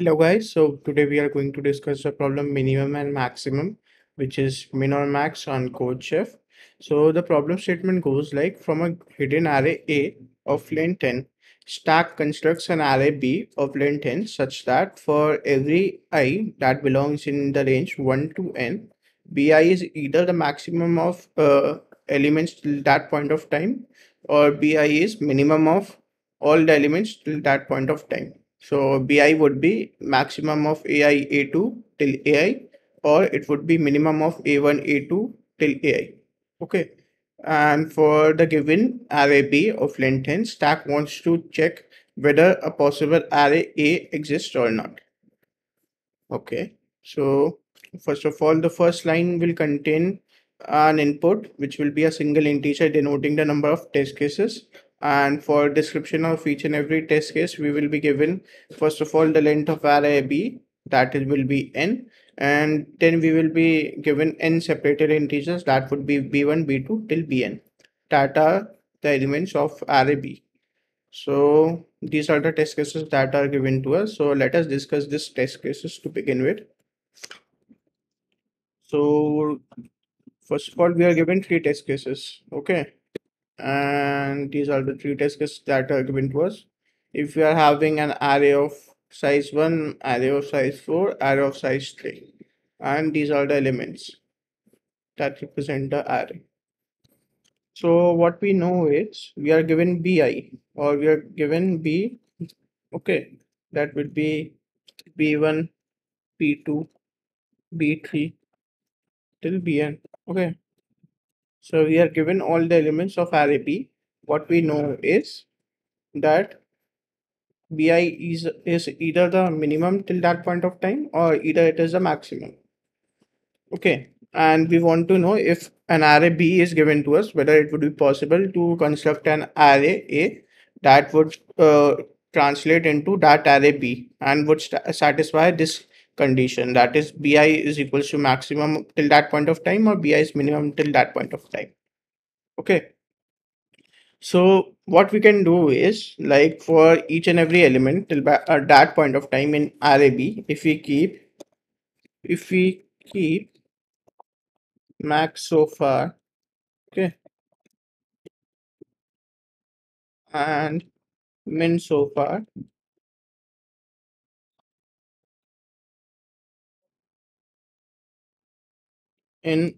Hello guys, so today we are going to discuss the problem minimum and maximum, which is min or max on CodeChef. So the problem statement goes like from a hidden array A of length 10, stack constructs an array B of length 10 such that for every i that belongs in the range 1 to n, bi is either the maximum of uh, elements till that point of time or bi is minimum of all the elements till that point of time. So bi would be maximum of ai a2 till ai or it would be minimum of a1 a2 till ai. Okay. And for the given array B of length 10, stack wants to check whether a possible array A exists or not. Okay. So first of all, the first line will contain an input, which will be a single integer denoting the number of test cases and for description of each and every test case we will be given first of all the length of array b that will be n. And then we will be given n separated integers that would be b1 b2 till bn. That are the elements of array b. So these are the test cases that are given to us. So let us discuss this test cases to begin with. So first of all we are given three test cases okay and these are the three cases that are given to us. If you are having an array of size 1 array of size 4 array of size 3 and these are the elements that represent the array. So what we know is we are given bi or we are given b okay that would be b1 b2 b3 till bn okay so we are given all the elements of array B. What we know is that BI is, is either the minimum till that point of time or either it is the maximum. Okay. And we want to know if an array B is given to us, whether it would be possible to construct an array A that would uh, translate into that array B and would satisfy this condition. That is bi is equals to maximum till that point of time or bi is minimum till that point of time. Okay. So what we can do is like for each and every element till uh, that point of time in array b if we keep if we keep max so far okay and min so far in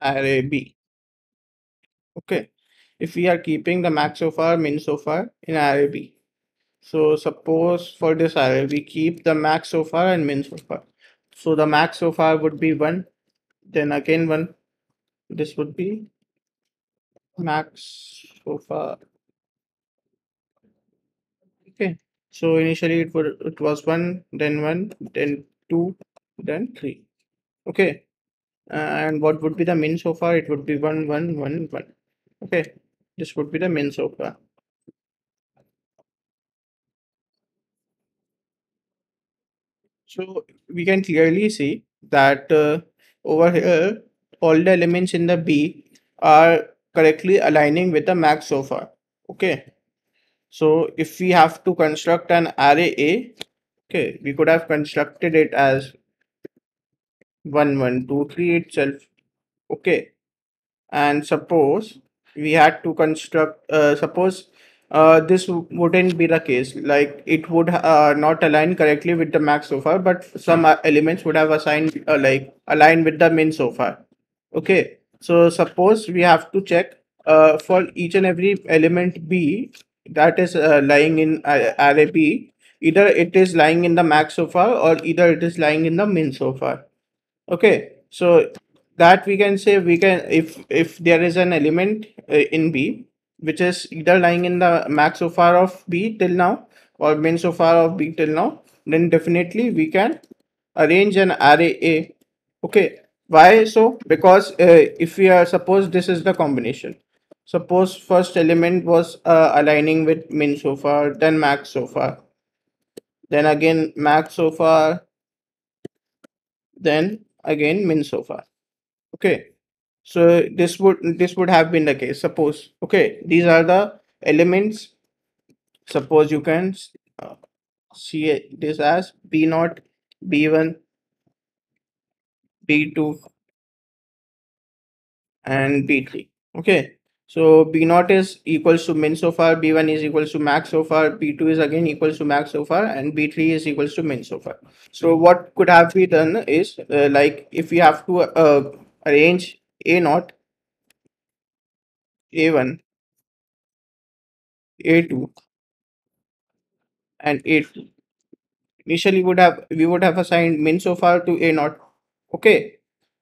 array B. Okay, if we are keeping the max so far, min so far in array B. So suppose for this array, we keep the max so far and min so far. So the max so far would be 1, then again 1. This would be max so far. Okay, so initially it would it was 1, then 1, then 2, then 3 okay. And what would be the min so far? It would be 1 1 1 1 okay. This would be the min so far. So we can clearly see that uh, over here all the elements in the b are correctly aligning with the max so far. Okay. So if we have to construct an array a okay we could have constructed it as 1 1 2 3 itself okay. And suppose we had to construct uh, suppose uh, this wouldn't be the case. Like it would uh, not align correctly with the max so far but some uh, elements would have assigned uh, like align with the min so far. Okay. So suppose we have to check uh, for each and every element b that is uh, lying in uh, array b either it is lying in the max so far or either it is lying in the min so far okay so that we can say we can if if there is an element uh, in b which is either lying in the max so far of b till now or min so far of b till now then definitely we can arrange an array a. Okay why? So because uh, if we are suppose this is the combination. Suppose first element was uh, aligning with min so far then max so far. Then again max so far then again min so far. Okay. So this would this would have been the case. Suppose okay these are the elements. Suppose you can uh, see this as b naught b1 b2 and b3 okay so b naught is equals to min so far b1 is equals to max so far b2 is again equals to max so far and b3 is equals to min so far. So what could have been done is uh, like if we have to uh, arrange a naught a1 a2 and a2 initially would have we would have assigned min so far to a naught okay?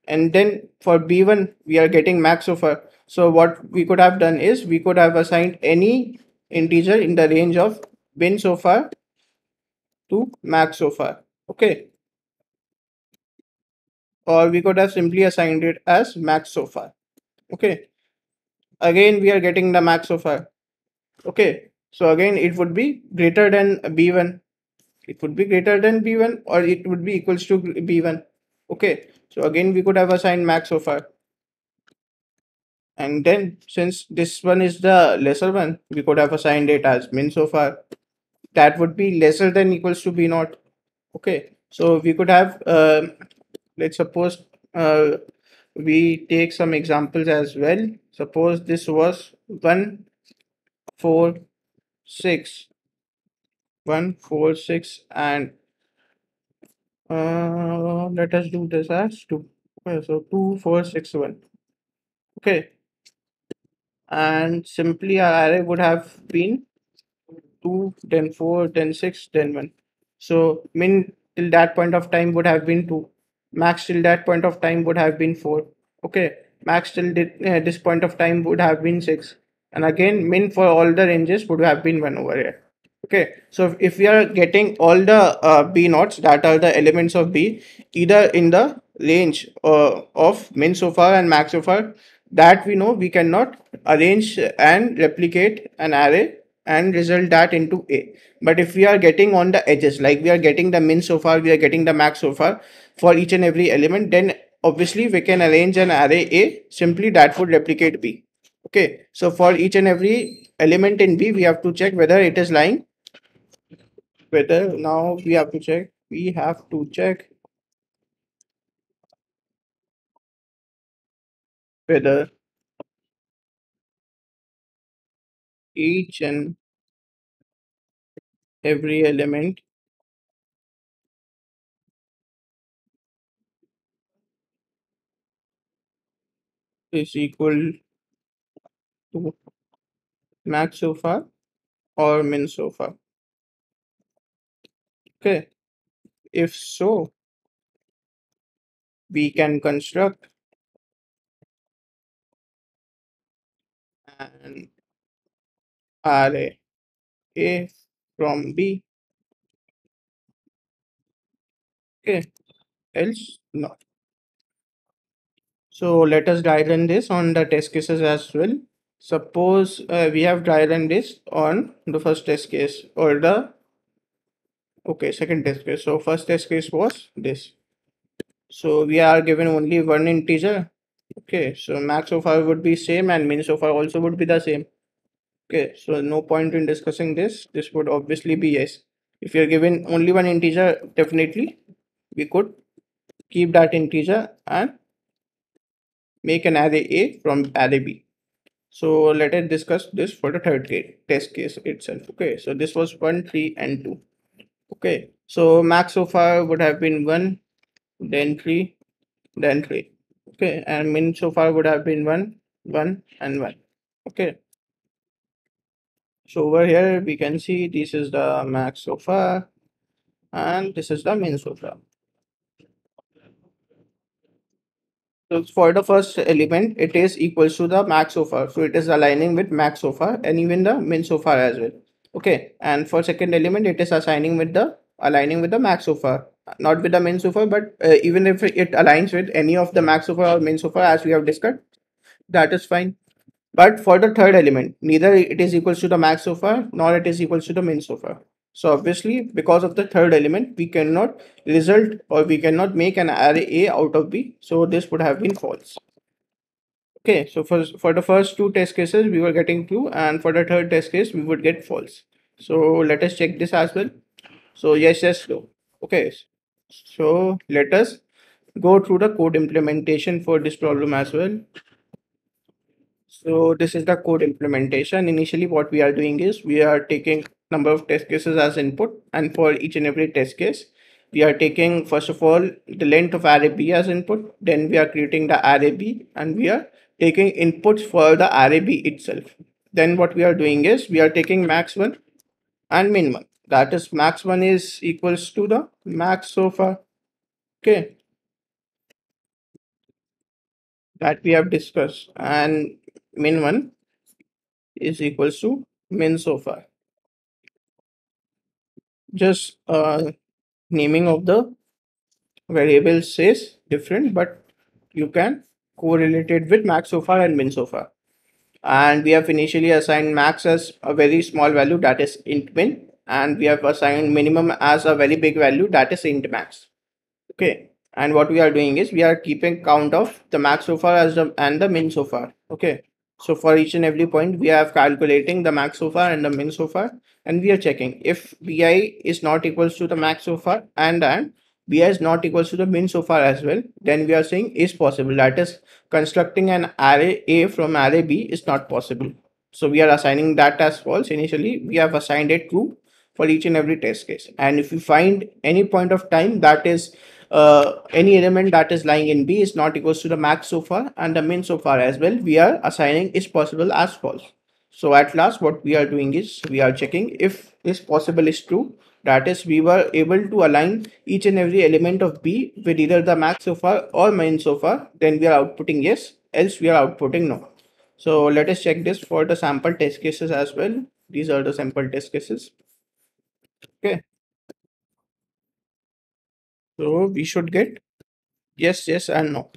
And then for b1 we are getting max so far so what we could have done is we could have assigned any integer in the range of min so far to max so far okay? Or we could have simply assigned it as max so far okay? Again we are getting the max so far okay? So again it would be greater than b1 it would be greater than b1 or it would be equals to b1 okay? So again we could have assigned max so far and then since this one is the lesser one we could have assigned it as min so far. That would be lesser than equals to b naught. Okay. So we could have uh, let's suppose uh, we take some examples as well. Suppose this was 1 4 6 1 4 6 and uh, let us do this as 2 okay, so 2 4 6 1 okay and simply our array would have been 2 then 4 then 6 then 1 so min till that point of time would have been 2 max till that point of time would have been 4 okay max till uh, this point of time would have been 6 and again min for all the ranges would have been 1 over here. Okay so if we are getting all the uh, b nodes that are the elements of b either in the range uh, of min so far and max so far that we know we cannot arrange and replicate an array and result that into a. But if we are getting on the edges like we are getting the min so far we are getting the max so far for each and every element then obviously we can arrange an array a simply that would replicate b. Okay so for each and every element in b we have to check whether it is lying. Whether now we have to check we have to check whether each and every element is equal to max so far or min so far. Okay. If so we can construct an array a from b. Okay else? Not so let us dry run this on the test cases as well. Suppose uh, we have dry run this on the first test case or the okay second test case. So first test case was this. So we are given only one integer okay so max so far would be same and min so far also would be the same. Okay so no point in discussing this. This would obviously be yes. If you're given only one integer definitely we could keep that integer and make an array a from array b. So let us discuss this for the third case, test case itself. Okay so this was 1 3 and 2 okay so max so far would have been 1 then 3 then 3 okay and min so far would have been 1 1 and 1 okay. So over here we can see this is the max so far and this is the min so far. So for the first element it is equals to the max so far. So it is aligning with max so far and even the min so far as well. Okay and for second element it is assigning with the aligning with the max so far not with the main so far but uh, even if it aligns with any of the max so far or min so far as we have discussed that is fine. But for the third element neither it is equals to the max so far nor it is equals to the main so far so obviously because of the third element we cannot result or we cannot make an array a out of b. So this would have been false. Okay so for for the first two test cases we were getting true and for the third test case we would get false. So let us check this as well. So yes, yes, no. Okay. So let us go through the code implementation for this problem as well. So this is the code implementation. Initially, what we are doing is we are taking number of test cases as input and for each and every test case, we are taking first of all the length of array B as input. Then we are creating the array B and we are taking inputs for the array B itself. Then what we are doing is we are taking max one and min one. That is max one is equals to the max so far. Okay. That we have discussed and min 1 is equals to min so far. Just uh, naming of the variables is different, but you can correlate it with max so far and min so far. And we have initially assigned max as a very small value that is int min, and we have assigned minimum as a very big value that is int max. Okay, and what we are doing is we are keeping count of the max so far as the and the min so far. Okay, so for each and every point, we are calculating the max so far and the min so far, and we are checking if bi is not equals to the max so far and and bi is not equals to the min so far as well, then we are saying is possible. That is constructing an array A from array B is not possible. So we are assigning that as false. Initially, we have assigned it true for each and every test case. And if you find any point of time that is uh, any element that is lying in B is not equals to the max so far and the min so far as well, we are assigning is possible as false. So at last what we are doing is we are checking if is possible is true. That is we were able to align each and every element of B with either the max so far or min so far. Then we are outputting yes, else we are outputting no. So let us check this for the sample test cases as well. These are the sample test cases. Okay. So we should get yes, yes, and no.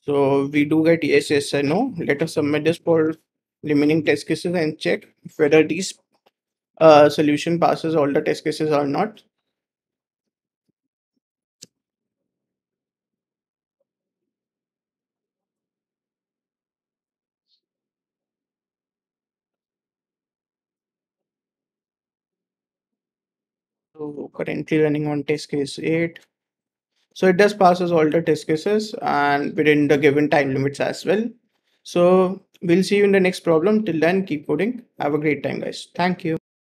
So we do get yes, yes, and no. Let us submit this for remaining test cases and check whether these uh, solution passes all the test cases or not. So currently running on test case 8. So it does passes all the test cases and within the given time limits as well. So we'll see you in the next problem. Till then, keep coding. Have a great time, guys. Thank you.